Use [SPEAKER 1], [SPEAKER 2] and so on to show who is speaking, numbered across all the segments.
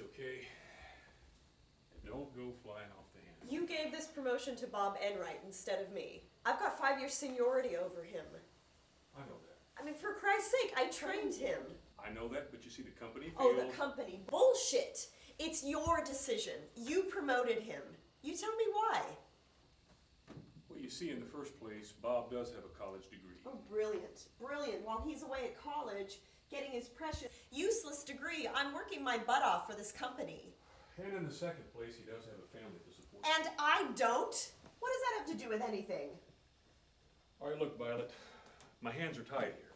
[SPEAKER 1] okay. Don't go flying off the handle.
[SPEAKER 2] You gave this promotion to Bob Enright instead of me. I've got five years seniority over him.
[SPEAKER 1] I know that.
[SPEAKER 2] I mean, for Christ's sake, I trained him.
[SPEAKER 1] I know that, but you see, the company
[SPEAKER 2] Oh, the company. Bullshit. It's your decision. You promoted him. You tell me why.
[SPEAKER 1] Well, you see, in the first place, Bob does have a college degree.
[SPEAKER 2] Oh, brilliant. Brilliant. While he's away at college getting his precious, useless degree, I'm working my butt off for this company.
[SPEAKER 1] And in the second place, he does have a family to support.
[SPEAKER 2] And I don't? What does that have to do with anything?
[SPEAKER 1] All right, look, Violet, my hands are tied here.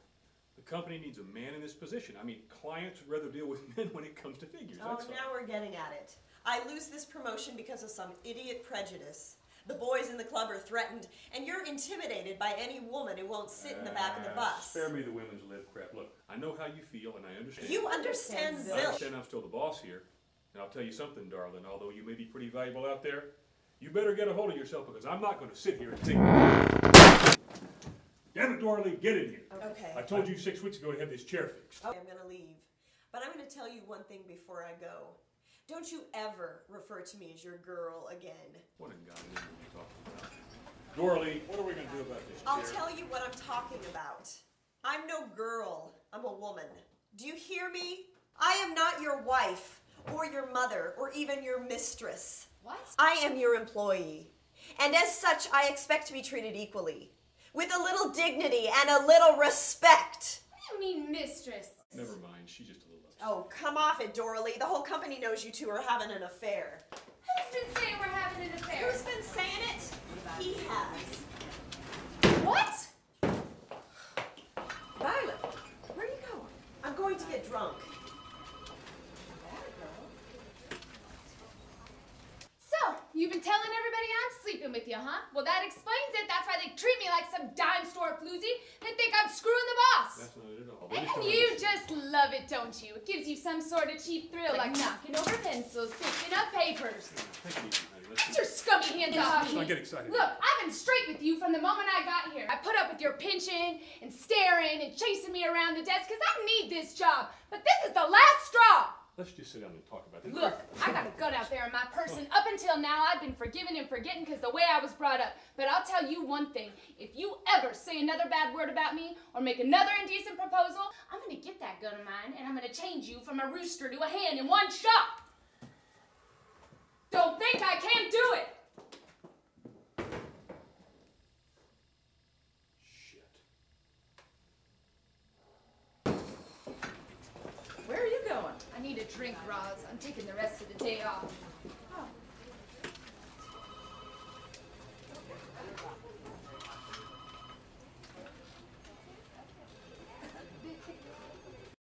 [SPEAKER 1] The company needs a man in this position. I mean, clients would rather deal with men when it comes to figures.
[SPEAKER 2] Oh,
[SPEAKER 1] That's all.
[SPEAKER 2] now we're getting at it. I lose this promotion because of some idiot prejudice. The boys in the club are threatened, and you're intimidated by any woman who won't sit in the back of the
[SPEAKER 1] Ah,
[SPEAKER 2] bus.
[SPEAKER 1] Spare me the women's lib crap. Look, I know how you feel, and I understand.
[SPEAKER 2] You understand
[SPEAKER 1] I
[SPEAKER 2] zilch.
[SPEAKER 1] understand I'm still the boss here. And I'll tell you something, darling, although you may be pretty valuable out there, you better get a hold of yourself because I'm not going to sit here and think. Damn it, Doralee, get in here.
[SPEAKER 2] Okay.
[SPEAKER 1] I told you six weeks ago to have this chair fixed.
[SPEAKER 2] Okay, I'm gonna leave. But I'm gonna tell you one thing before I go. Don't you ever refer to me as your girl again.
[SPEAKER 1] What in God's name are you talking about? Doralee, what are we going to do about this
[SPEAKER 2] I'll
[SPEAKER 1] chair?
[SPEAKER 2] tell you what I'm talking about. I'm no girl, I'm a woman. Do you hear me? I am not your wife, or your mother, or even your mistress.
[SPEAKER 3] What?
[SPEAKER 2] I am your employee. And as such, I expect to be treated equally. With a little dignity and a little respect.
[SPEAKER 3] What do you mean, mistress?
[SPEAKER 1] Never mind, she's just a little upset.
[SPEAKER 2] Oh, come off it, Doralee. The whole company knows you two are having an affair.
[SPEAKER 3] Who's been saying we're having an affair?
[SPEAKER 2] Who's been saying it? He has.
[SPEAKER 3] What?
[SPEAKER 2] Violet, where are you going? I'm going to get drunk.
[SPEAKER 3] So, you've been telling everybody sleeping with you, huh? Well, that explains it. That's why they treat me like some dime store floozy. They think I'm screwing the boss.
[SPEAKER 1] That's not it at all.
[SPEAKER 3] And you just love it, don't you? It gives you some sort of cheap thrill, like knocking over pencils, picking up papers.
[SPEAKER 1] Take it easy, honey. Let's
[SPEAKER 3] Get your scummy hands off
[SPEAKER 1] Let's
[SPEAKER 3] me.
[SPEAKER 1] not get excited.
[SPEAKER 3] Look, I've been straight with you from the moment I got here. I put up with your pinching and staring and chasing me around the desk because I need this job. But this is the last straw.
[SPEAKER 1] Let's just sit down and talk about this.
[SPEAKER 3] Look, I got a gun out there in my person. Up until now, I've been forgiving and forgetting because the way I was brought up. But I'll tell you one thing. If you ever say another bad word about me or make another indecent proposal, I'm going to get that gun of mine and I'm going to change you from a rooster to a hen in one shot. drink, Roz. I'm taking the rest of the day off. Oh.